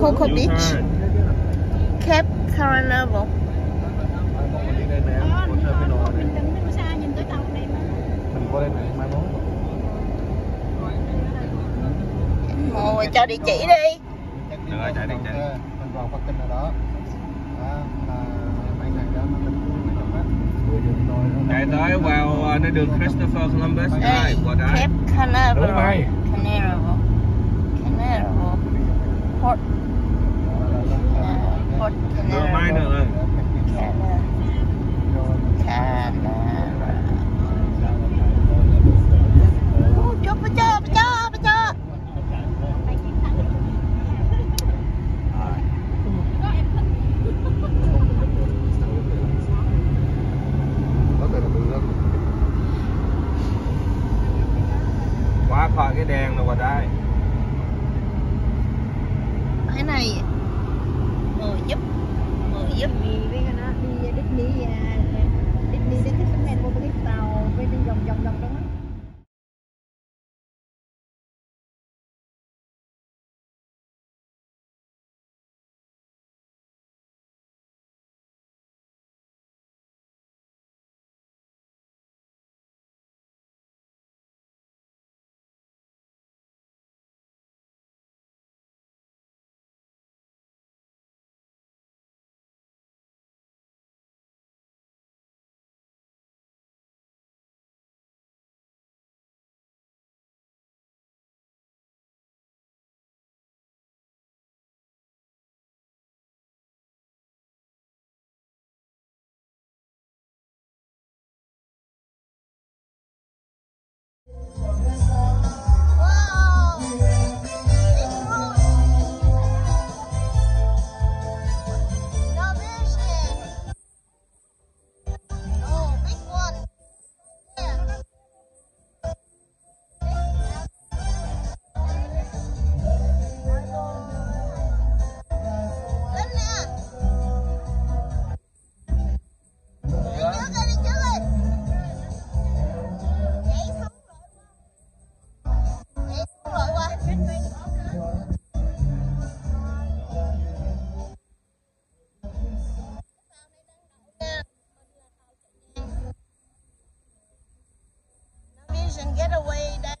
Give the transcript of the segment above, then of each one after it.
Coco Beach. Cape Carnival. Ngồi cho địa chỉ đi. Được chạy tới vào à, nơi đường Christopher Columbus. Đây, Cape Canaveral Đúng rồi. Canaveral Ờ, mai nữa. Dạ, Rồi and get away. that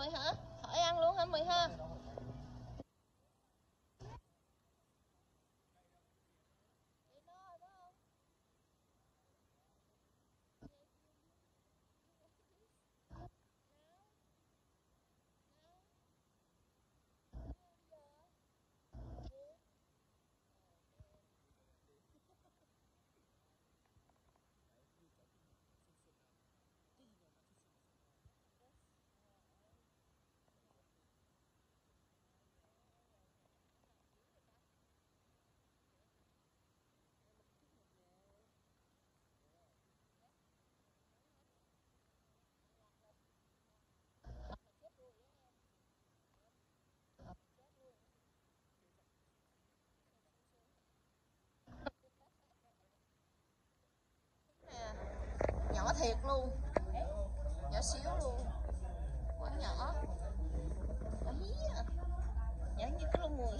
mười hả hỏi ăn luôn hả mười ha. luôn. Nhỏ xíu luôn. Quá nhỏ. Nhỏ hí nhỏ như cái lông mũi.